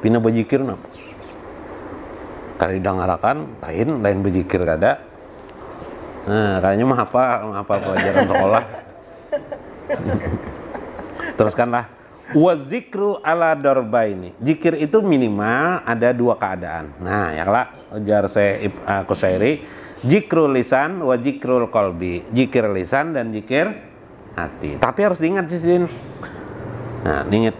pina bejikir na. Kali dangarakan lain lain bejikir kada. Nah kayaknya mah apa apa pelajaran sekolah. Teruskanlah. Wa zikru ala darbaini. Zikir itu minimal ada dua keadaan. Nah ya lah ujar saya uh, kusairi. Zikrul lisan wa zikrul kolbi zikir lisan dan zikir hati. Tapi harus diingat sih nah diingat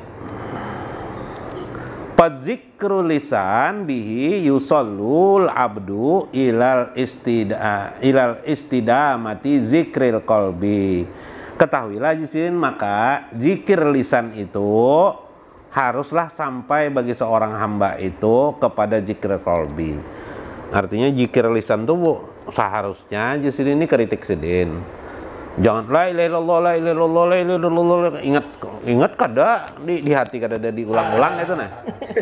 Fadzikru lisan bihi yusallul abdu ilal istida ilal istidamati zikril kolbi. Ketahuilah jisin maka zikir lisan itu haruslah sampai bagi seorang hamba itu kepada zikir kolbi. Artinya zikir lisan itu seharusnya jisin ini kritik sedin jangan la ilaha illallah la ilaha illallah la ilaha illallah. Ingat ingat kada? Di, di hati kada ada diulang-ulang itu nah.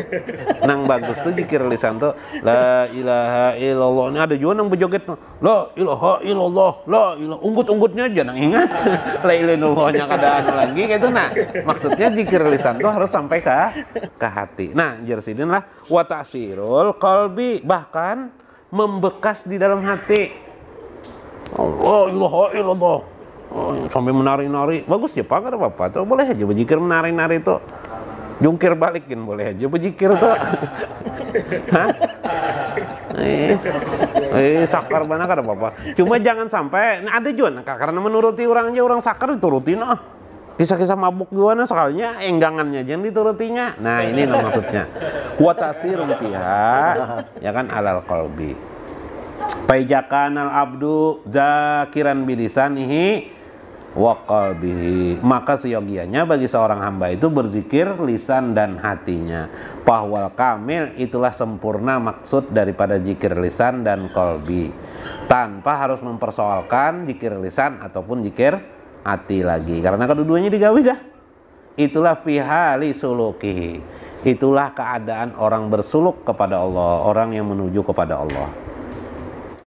Nang bagus tuh jikir lisan tuh la ilaha illallah. Ini ada juga nang bejoget la ilaha illallah la ilaha unggut-unggutnya aja nang ingat. La ilaha illallahnya kada anu lagi gitu nah. Maksudnya jikir lisan tuh harus sampai ke ke hati. Nah jersidin lah. Wa ta'sirul qalbi bahkan membekas di dalam hati. Allah ilaha illallah Oh, sampai menari-nari. Bagus ya pak ada apa tuh boleh aja berzikir menari-nari itu jungkir balikin boleh aja berzikir tuh. Hah? eh, eh sakar mana kada apa-apa. Cuma jangan sampai nah, ada juga nah, karena menuruti orang aja orang sakar diturutin ah. Kisah-kisah mabuk gimana? Sekalinya enggangannya jangan diturutinya. Nah ini loh maksudnya. Watasi rupiah ya kan alal kolbi Paijakan al abdu zakiran bilisanihi wa qalbihi. Maka seyogianya bagi seorang hamba itu berzikir lisan dan hatinya. Pahwal kamil itulah sempurna maksud daripada zikir lisan dan kolbi tanpa harus mempersoalkan zikir lisan ataupun zikir hati lagi. Karena kedudukannya digawe dah. Itulah pihali suluki. Itulah keadaan orang bersuluk kepada Allah orang yang menuju kepada Allah